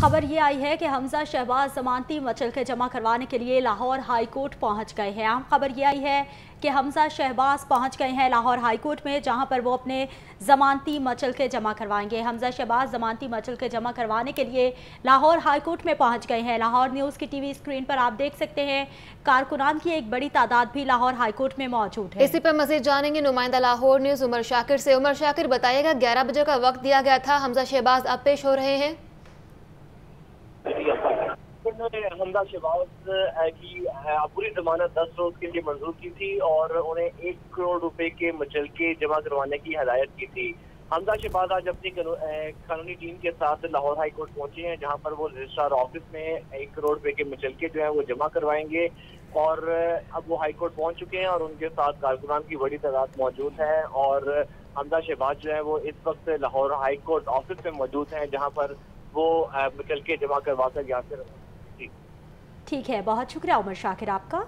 खबर ये आई है कि हमजा शहबाज जमानती मचल के जमा करवाने के लिए लाहौर हाई कोर्ट पहुँच गए हैं। अहम खबर ये आई है कि हमजा शहबाज पहुँच गए हैं लाहौर हाई कोर्ट में, जहाँ पर वो अपने जमानती मचल के जमा करवाएँगे। हमजा शहबाज जमानती मचल के जमा करवाने के लिए लाहौर हाई कोर्ट में पहुँच गए हैं। लाहौर न्यूज़ की टीवी स्क्रीन पर आप देख सकते हैं, कारकुनान की एक बड़ी तादाद भी लाहौर हाई कोर्ट में मौजूद है। इसी पर मजीद जानेंगे नुमाइंदा लाहौर न्यूज़ उमर शाकिर से। उमर शाकिर, बताइएगा, ग्यारह बजे का वक्त दिया गया था। हमजा शहबाज अब पेश हो रहे हैं। हमदा शहबाज की पूरी जमानत दस रोज के लिए मंजूर की थी और उन्हें एक करोड़ रुपए के मचल के जमा करवाने की हदायत की थी। हमदा शहबाज आज अपनी कानूनी टीम के साथ लाहौर हाई कोर्ट पहुँचे हैं, जहाँ पर वो रजिस्ट्रार ऑफ़िस में एक करोड़ रुपए के मचल के जो है वो जमा करवाएँगे और अब वो हाई कोर्ट पहुँच चुके हैं और उनके साथ कारकुनान की बड़ी तादाद मौजूद है और हमदा शहबाज जो है वो इस वक्त लाहौर हाई कोर्ट ऑफ़िस में मौजूद हैं, जहाँ पर वो निकल के जमा करवा कर यहाँ से ठीक है, बहुत शुक्रिया उमर शाकिर आपका।